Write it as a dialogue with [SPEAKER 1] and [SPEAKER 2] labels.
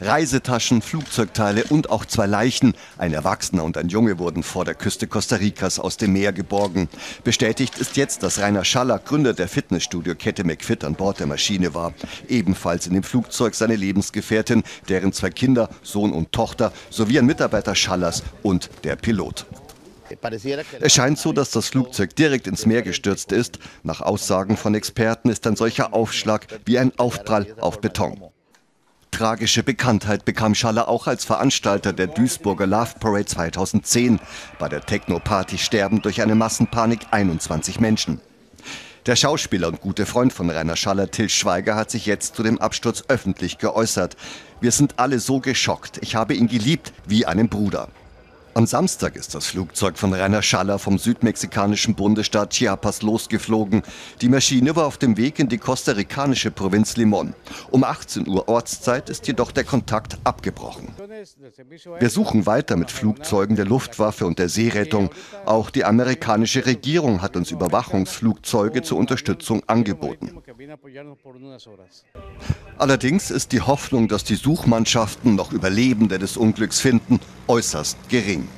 [SPEAKER 1] Reisetaschen, Flugzeugteile und auch zwei Leichen, ein Erwachsener und ein Junge, wurden vor der Küste Costa Ricas aus dem Meer geborgen. Bestätigt ist jetzt, dass Rainer Schaller, Gründer der Fitnessstudio-Kette McFit, an Bord der Maschine war. Ebenfalls in dem Flugzeug seine Lebensgefährtin, deren zwei Kinder, Sohn und Tochter, sowie ein Mitarbeiter Schallers und der Pilot. Es scheint so, dass das Flugzeug direkt ins Meer gestürzt ist. Nach Aussagen von Experten ist ein solcher Aufschlag wie ein Aufprall auf Beton. Tragische Bekanntheit bekam Schaller auch als Veranstalter der Duisburger Love Parade 2010. Bei der Techno-Party sterben durch eine Massenpanik 21 Menschen. Der Schauspieler und gute Freund von Rainer Schaller, Till Schweiger, hat sich jetzt zu dem Absturz öffentlich geäußert. Wir sind alle so geschockt. Ich habe ihn geliebt wie einen Bruder. Am Samstag ist das Flugzeug von Rainer Schaller vom südmexikanischen Bundesstaat Chiapas losgeflogen. Die Maschine war auf dem Weg in die kostarikanische Provinz Limón. Um 18 Uhr Ortszeit ist jedoch der Kontakt abgebrochen. Wir suchen weiter mit Flugzeugen der Luftwaffe und der Seerettung. Auch die amerikanische Regierung hat uns Überwachungsflugzeuge zur Unterstützung angeboten. Allerdings ist die Hoffnung, dass die Suchmannschaften noch Überlebende des Unglücks finden, äußerst gering.